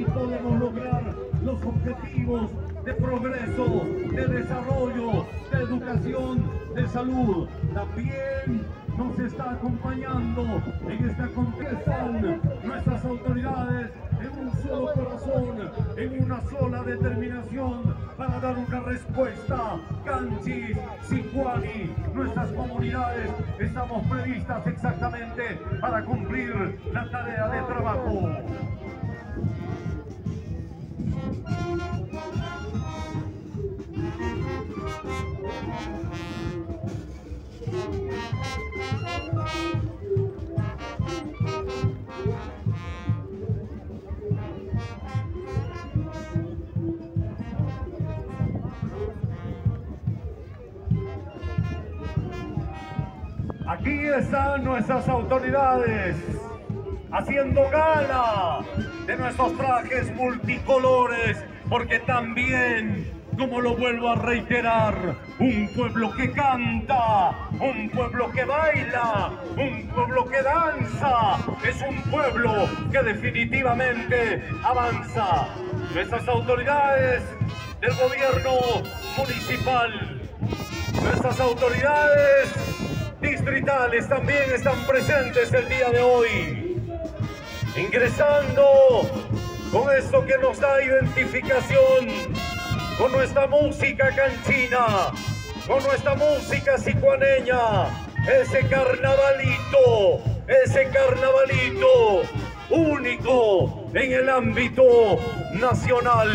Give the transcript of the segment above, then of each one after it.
así podemos lograr los objetivos de progreso, de desarrollo, de educación, de salud. También nos está acompañando en esta contestación nuestras autoridades en un solo corazón, en una sola determinación para dar una respuesta. Canchis, Sicuani, nuestras comunidades estamos previstas exactamente para cumplir la tarea de trabajo. Aquí están nuestras autoridades haciendo gala de nuestros trajes multicolores, porque también, como lo vuelvo a reiterar, un pueblo que canta, un pueblo que baila, un pueblo que danza, es un pueblo que definitivamente avanza. Nuestras autoridades del gobierno municipal, nuestras autoridades distritales también están presentes el día de hoy, ingresando con esto que nos da identificación, con nuestra música canchina, con nuestra música sicuaneña, ese carnavalito, ese carnavalito único en el ámbito nacional.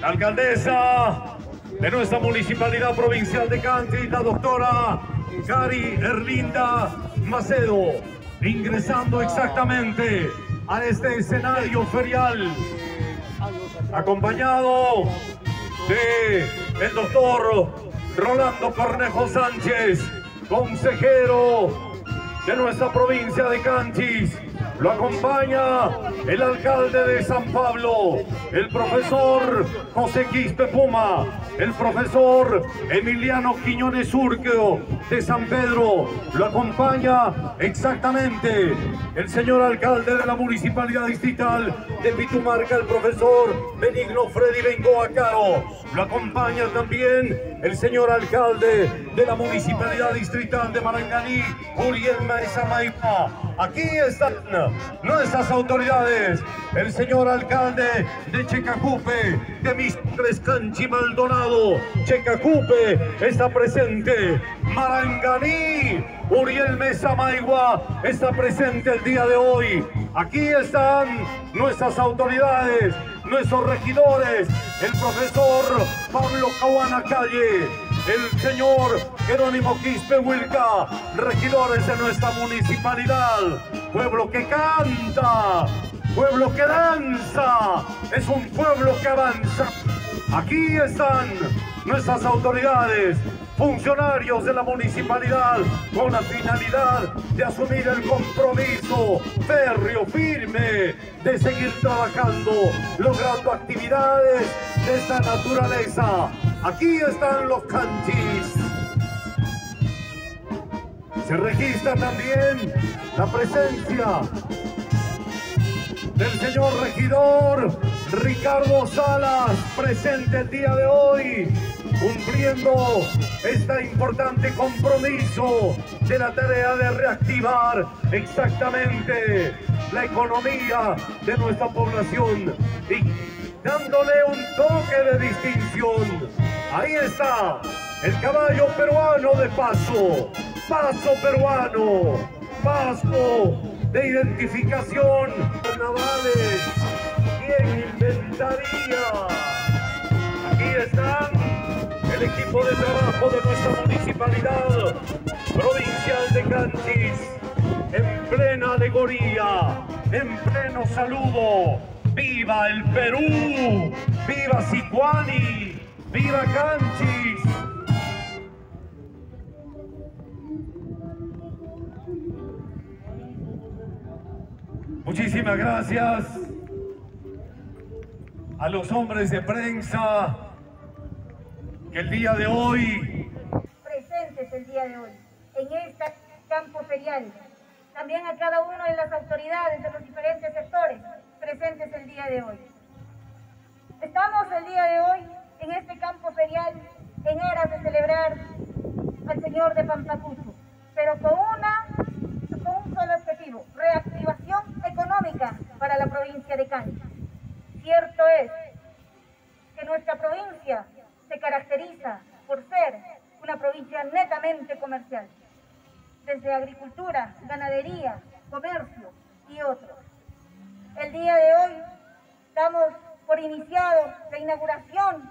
La alcaldesa de nuestra Municipalidad Provincial de Canchis, la doctora Cari Erlinda Macedo, ingresando exactamente a este escenario ferial, acompañado de el doctor Rolando Cornejo Sánchez, consejero de nuestra provincia de Canchis, lo acompaña el alcalde de San Pablo, el profesor José Quispe Puma, el profesor Emiliano Quiñones Urqueo de San Pedro. Lo acompaña exactamente el señor alcalde de la Municipalidad Distrital de Pitumarca, el profesor Benigno Freddy Bengoa Caro. Lo acompaña también el señor alcalde de la Municipalidad Distrital de Maranganí, Uriel Maesa Maipa. Aquí están nuestras autoridades, el señor alcalde de Checacupe, de Mistres Canchi Maldonado, Checacupe está presente, Maranganí, Uriel Mesa Maigua está presente el día de hoy. Aquí están nuestras autoridades, nuestros regidores, el profesor Pablo Cahuana Calle, el señor Jerónimo Quispe Wilca, regidores de nuestra municipalidad, pueblo que canta, pueblo que danza, es un pueblo que avanza. Aquí están nuestras autoridades, funcionarios de la municipalidad con la finalidad de asumir el compromiso férreo, firme, de seguir trabajando, logrando actividades de esta naturaleza. Aquí están los canchis. Se registra también la presencia del señor regidor Ricardo Salas, presente el día de hoy, cumpliendo este importante compromiso de la tarea de reactivar exactamente la economía de nuestra población y dándole un toque de distinción. Ahí está el caballo peruano de paso, paso peruano, paso de identificación. Carnavales, ¿quién inventaría? Aquí están el equipo de trabajo de nuestra municipalidad provincial de Canchis, en plena alegoría, en pleno saludo. ¡Viva el Perú! ¡Viva Sicuani! ¡Viva Canchis! Muchísimas gracias a los hombres de prensa el día de hoy presentes el día de hoy en este campo ferial, también a cada una de las autoridades de los diferentes sectores presentes el día de hoy. Estamos el día de hoy en este campo ferial en aras de celebrar al Señor de Pampacucho, pero con, una, con un solo objetivo, reactivación económica para la provincia de Cancha. Cierto es que nuestra provincia se caracteriza por ser una provincia netamente comercial, desde agricultura, ganadería, comercio y otros. El día de hoy damos por iniciado la inauguración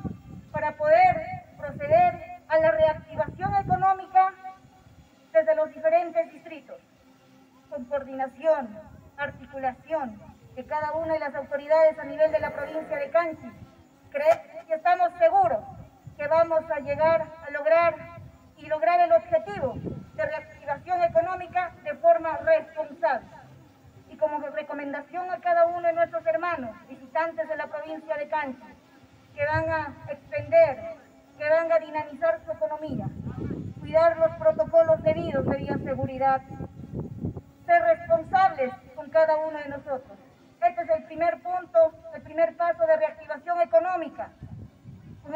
para poder proceder a la reactivación económica desde los diferentes distritos, con coordinación, articulación de cada una de las autoridades a nivel de la provincia de Canchi. Y estamos seguros que vamos a llegar a lograr y lograr el objetivo de reactivación económica de forma responsable. Y como recomendación a cada uno de nuestros hermanos visitantes de la provincia de Canchi, que van a extender, que van a dinamizar su economía, cuidar los protocolos debidos de bioseguridad, ser responsables con cada uno de nosotros. Este es el primer punto, el primer paso de reactivación económica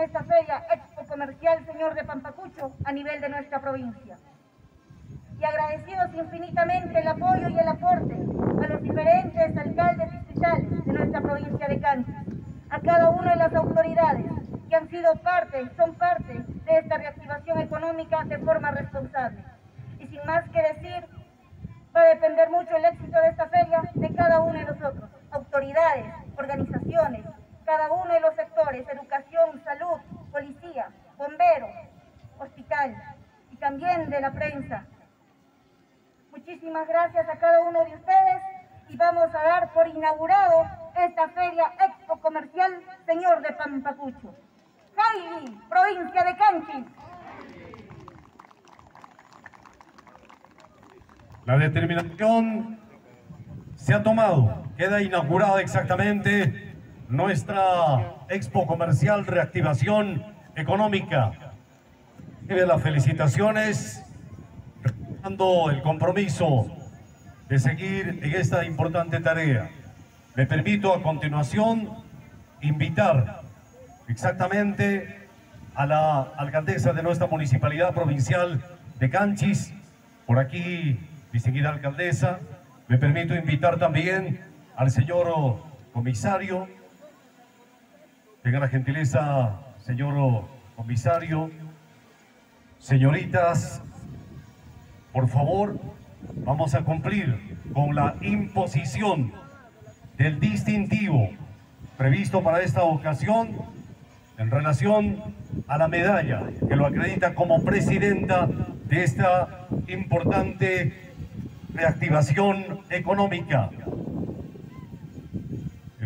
esta feria expo comercial Señor de Pampacucho a nivel de nuestra provincia. Y agradecidos infinitamente el apoyo y el aporte a los diferentes alcaldes distritales de nuestra provincia de Cancha, a cada una de las autoridades que han sido parte, son parte de esta reactivación económica de forma responsable. Y sin más que decir, va a depender mucho el éxito de esta feria de cada uno de nosotros, autoridades, organizaciones, cada uno de los sectores, educación, salud, policía, bomberos, hospital y también de la prensa. Muchísimas gracias a cada uno de ustedes y vamos a dar por inaugurado esta feria expo comercial Señor de Pampacucho. Jaili, provincia de Canchi. La determinación se ha tomado, queda inaugurada exactamente nuestra Expo Comercial Reactivación Económica. Recibe las felicitaciones, dando el compromiso de seguir en esta importante tarea. Me permito a continuación invitar exactamente a la alcaldesa de nuestra municipalidad provincial de Canchis, por aquí mi seguida alcaldesa. Me permito invitar también al señor comisario Tenga la gentileza, señor comisario, señoritas, por favor, vamos a cumplir con la imposición del distintivo previsto para esta ocasión en relación a la medalla que lo acredita como presidenta de esta importante reactivación económica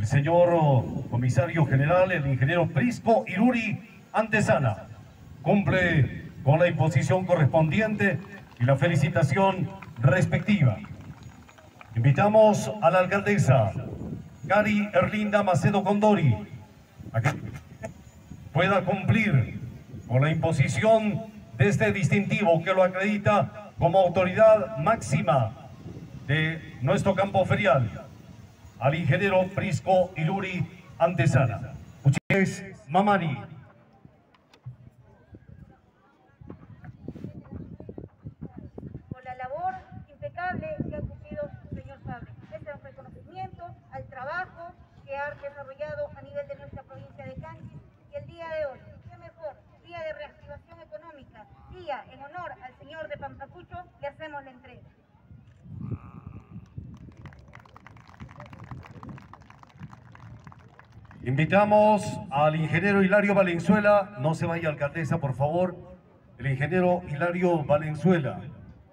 el señor comisario general, el ingeniero Prisco Iruri Antesana, cumple con la imposición correspondiente y la felicitación respectiva. Invitamos a la alcaldesa Cari Erlinda Macedo Condori a que pueda cumplir con la imposición de este distintivo que lo acredita como autoridad máxima de nuestro campo ferial al ingeniero Prisco Iluri Antesana. Ustedes, Mamari. Por la labor impecable que ha cumplido el señor Fabre. Este es un reconocimiento al trabajo que ha desarrollado a nivel de nuestra provincia de Canchis y el día de hoy, qué mejor, día de reactivación económica, día en honor al señor de Pampacucho, le hacemos la entrega. Invitamos al ingeniero Hilario Valenzuela, no se vaya alcaldesa por favor, el ingeniero Hilario Valenzuela,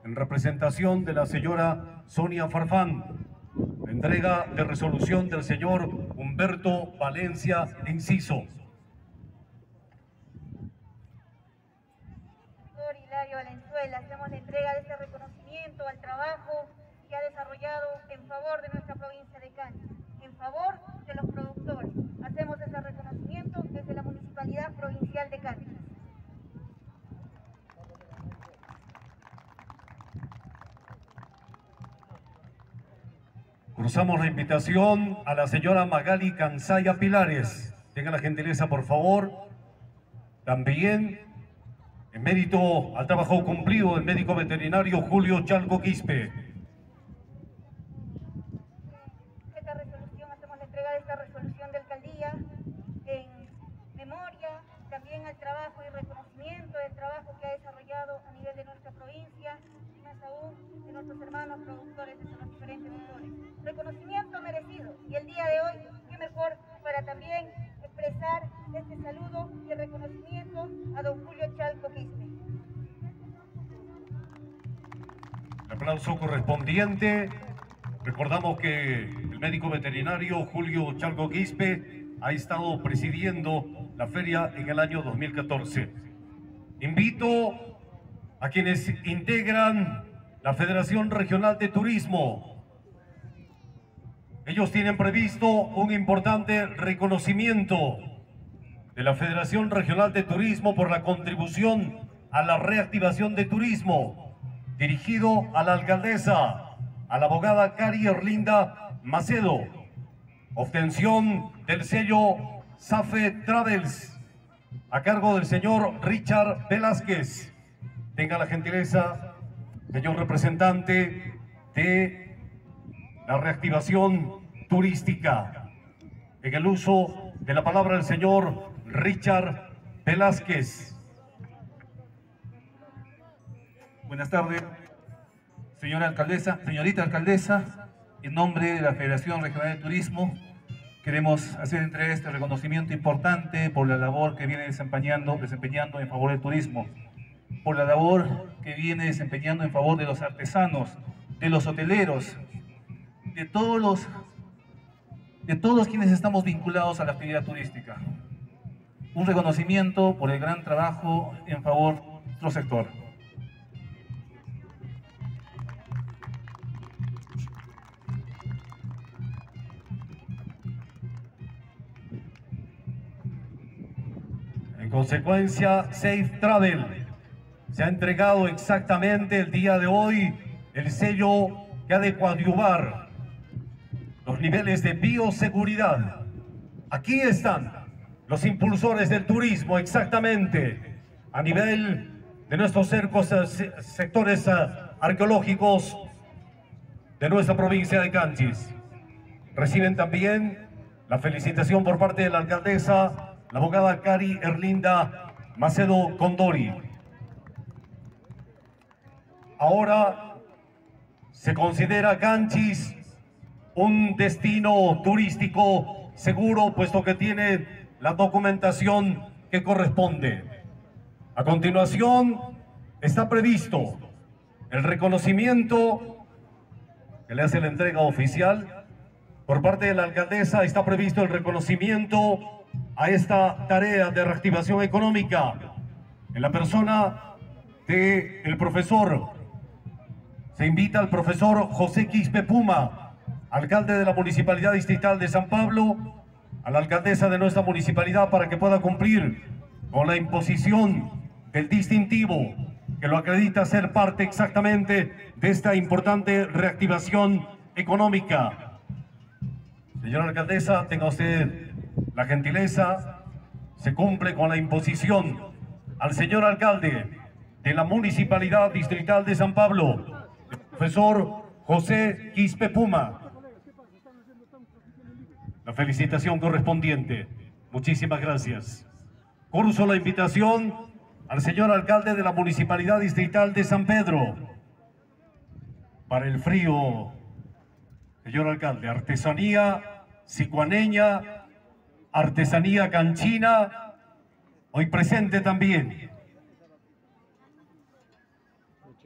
en representación de la señora Sonia Farfán, entrega de resolución del señor Humberto Valencia Enciso. Señor Hilario Valenzuela, hacemos la entrega de este reconocimiento al trabajo que ha desarrollado en favor de nuestra provincia de Cancha, en favor de los. Hacemos ese reconocimiento desde la Municipalidad Provincial de Cancha. Cruzamos la invitación a la señora Magali Cansaya Pilares. Tenga la gentileza, por favor. También, en mérito al trabajo cumplido del médico veterinario Julio Chalco Quispe. Esta resolución, hacemos la entrega de esta resolución de alcaldía en memoria, también al trabajo y reconocimiento del trabajo que ha desarrollado a nivel de nuestra provincia y más aún de nuestros hermanos productores de los diferentes sectores. Reconocimiento merecido y el día de hoy, qué mejor para también expresar este saludo y reconocimiento a don Julio Chalco Quispe. El aplauso correspondiente. Recordamos que el médico veterinario Julio Chalco Quispe ha estado presidiendo la feria en el año 2014. Invito a quienes integran la Federación Regional de Turismo. Ellos tienen previsto un importante reconocimiento de la Federación Regional de Turismo por la contribución a la reactivación de turismo, dirigido a la alcaldesa, a la abogada Cari Erlinda Macedo. Obtención del sello SAFE Travels, a cargo del señor Richard Velázquez. Tenga la gentileza, señor representante de la reactivación turística, en el uso de la palabra del señor Richard Velázquez. Buenas tardes, señora alcaldesa, señorita alcaldesa, en nombre de la Federación Regional de Turismo, queremos hacer entre este reconocimiento importante por la labor que viene desempeñando, desempeñando en favor del turismo, por la labor que viene desempeñando en favor de los artesanos, de los hoteleros, de todos los de todos quienes estamos vinculados a la actividad turística. Un reconocimiento por el gran trabajo en favor de nuestro sector. En consecuencia, Safe Travel se ha entregado exactamente el día de hoy el sello que ha de coadyuvar los niveles de bioseguridad. Aquí están los impulsores del turismo exactamente a nivel de nuestros cercos, eh, sectores eh, arqueológicos de nuestra provincia de Canchis. Reciben también la felicitación por parte de la alcaldesa, la abogada Cari Erlinda Macedo Condori. Ahora se considera Canchis un destino turístico seguro, puesto que tiene la documentación que corresponde. A continuación, está previsto el reconocimiento que le hace la entrega oficial. Por parte de la alcaldesa está previsto el reconocimiento a esta tarea de reactivación económica en la persona del el profesor. Se invita al profesor José Quispe Puma, alcalde de la Municipalidad Distrital de San Pablo, a la alcaldesa de nuestra municipalidad para que pueda cumplir con la imposición del distintivo que lo acredita ser parte exactamente de esta importante reactivación económica. Señora alcaldesa, tenga usted la gentileza, se cumple con la imposición al señor alcalde de la Municipalidad Distrital de San Pablo, profesor José Quispe Puma. La felicitación correspondiente. Muchísimas gracias. Curso la invitación al señor alcalde de la Municipalidad Distrital de San Pedro para el frío. Señor alcalde, artesanía sicuaneña, artesanía canchina, hoy presente también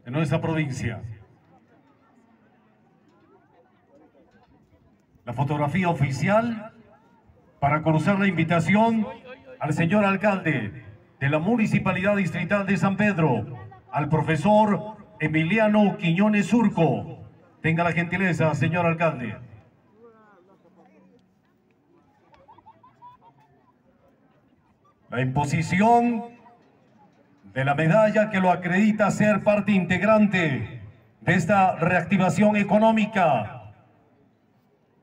en nuestra provincia. La fotografía oficial para conocer la invitación al señor alcalde de la Municipalidad Distrital de San Pedro, al profesor Emiliano Quiñones Surco. Tenga la gentileza, señor alcalde. La imposición de la medalla que lo acredita ser parte integrante de esta reactivación económica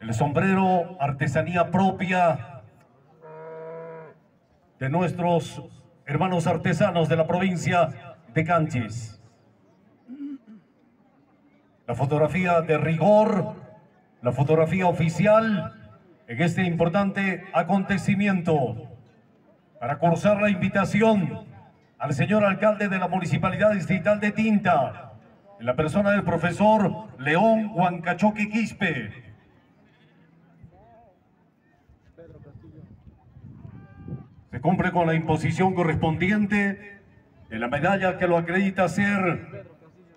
el sombrero artesanía propia de nuestros hermanos artesanos de la provincia de Canchis. La fotografía de rigor, la fotografía oficial en este importante acontecimiento para cursar la invitación al señor alcalde de la Municipalidad Distrital de Tinta, en la persona del profesor León Huancachoque Quispe, cumple con la imposición correspondiente de la medalla que lo acredita ser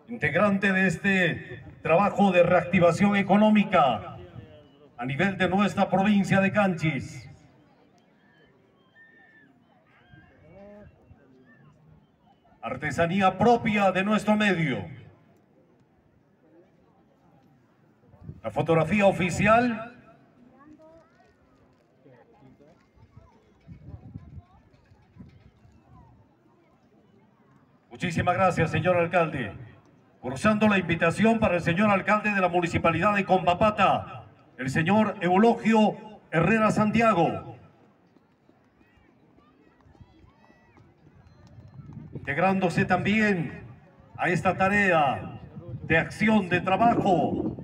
integrante de este trabajo de reactivación económica a nivel de nuestra provincia de Canchis. Artesanía propia de nuestro medio. La fotografía oficial Muchísimas gracias, señor alcalde. Cursando la invitación para el señor alcalde de la municipalidad de Combapata, el señor Eulogio Herrera Santiago. Integrándose también a esta tarea de acción, de trabajo,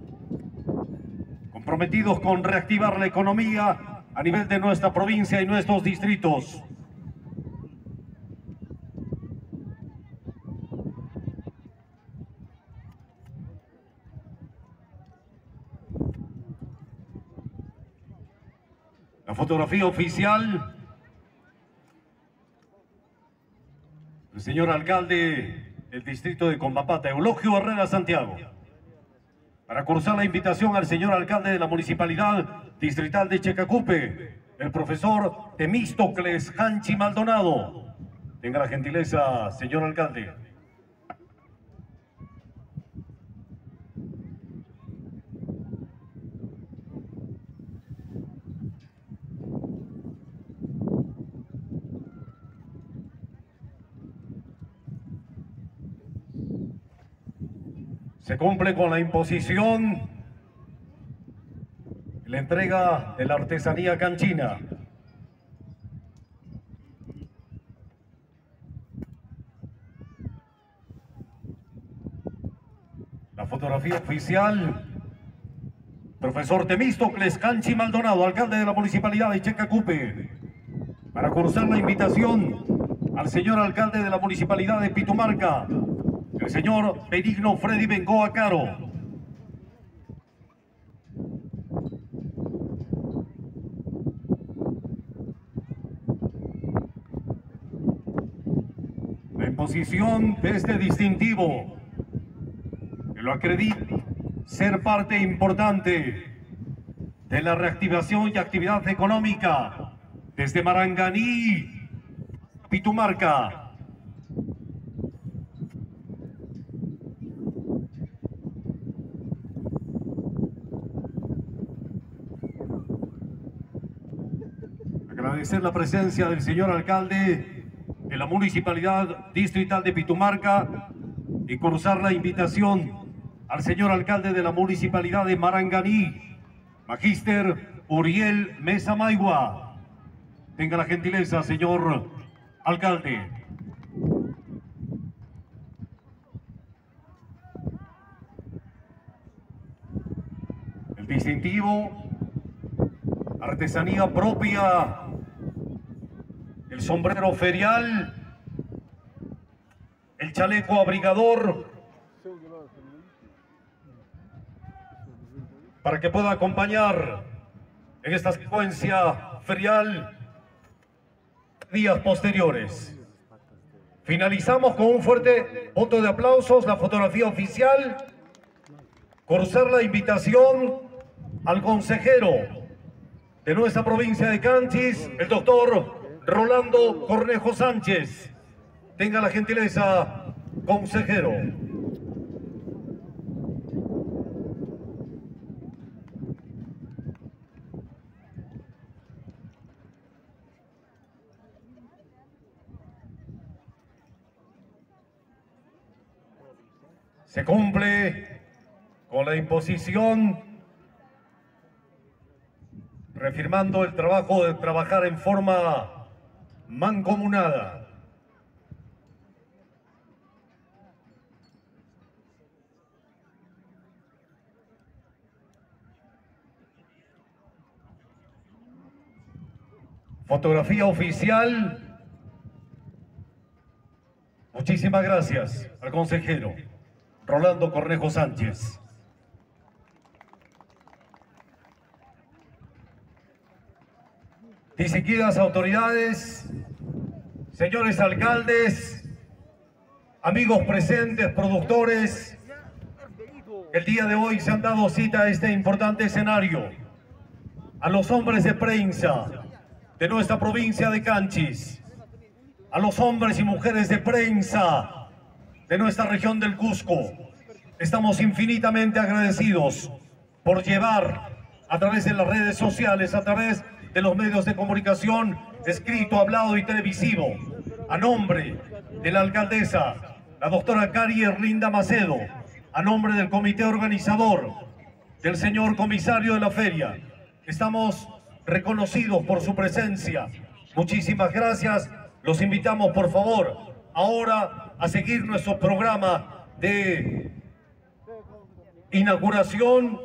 comprometidos con reactivar la economía a nivel de nuestra provincia y nuestros distritos. La fotografía oficial. El señor alcalde del distrito de Combapata, Eulogio Herrera Santiago. Para cursar la invitación al señor alcalde de la municipalidad distrital de Checacupe, el profesor Temístocles Hanchi Maldonado. Tenga la gentileza, señor alcalde. Se cumple con la imposición. La entrega de la artesanía canchina. La fotografía oficial, profesor Temístocles Canchi Maldonado, alcalde de la municipalidad de Checacupe, para cursar la invitación al señor alcalde de la municipalidad de Pitumarca, el señor Benigno Freddy Bengoa Caro. La imposición de este distintivo que lo acredita ser parte importante de la reactivación y actividad económica desde Maranganí, Pitumarca, agradecer la presencia del señor alcalde de la Municipalidad Distrital de Pitumarca y cruzar la invitación al señor alcalde de la Municipalidad de Maranganí, Magíster Uriel Mesa Maigua. Tenga la gentileza, señor alcalde. El distintivo, artesanía propia el sombrero ferial, el chaleco abrigador, para que pueda acompañar en esta secuencia ferial días posteriores. Finalizamos con un fuerte voto de aplausos, la fotografía oficial, cursar la invitación al consejero de nuestra provincia de Canchis, el doctor Rolando Cornejo Sánchez. Tenga la gentileza, consejero. Se cumple con la imposición reafirmando el trabajo de trabajar en forma mancomunada. Fotografía oficial. Muchísimas gracias al consejero Rolando Cornejo Sánchez. Distinguidas autoridades, señores alcaldes, amigos presentes, productores, el día de hoy se han dado cita a este importante escenario. A los hombres de prensa de nuestra provincia de Canchis, a los hombres y mujeres de prensa de nuestra región del Cusco, estamos infinitamente agradecidos por llevar a través de las redes sociales, a través de los medios de comunicación, escrito, hablado y televisivo, a nombre de la alcaldesa, la doctora Cari Erlinda Macedo, a nombre del comité organizador, del señor comisario de la feria. Estamos reconocidos por su presencia. Muchísimas gracias. Los invitamos, por favor, ahora a seguir nuestro programa de inauguración.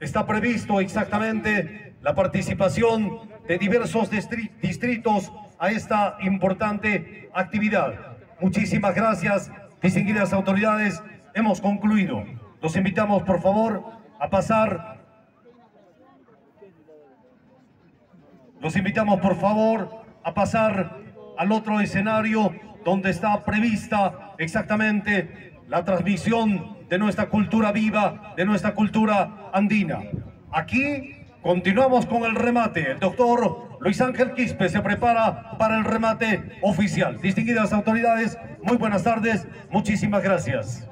Está previsto exactamente la participación de diversos distritos a esta importante actividad. Muchísimas gracias, distinguidas autoridades hemos concluido. Los invitamos, por favor, a pasar. Los invitamos, por favor, a pasar al otro escenario donde está prevista exactamente la transmisión de nuestra cultura viva, de nuestra cultura andina. Aquí continuamos con el remate. El doctor Luis Ángel Quispe se prepara para el remate oficial. Distinguidas autoridades, muy buenas tardes, muchísimas gracias.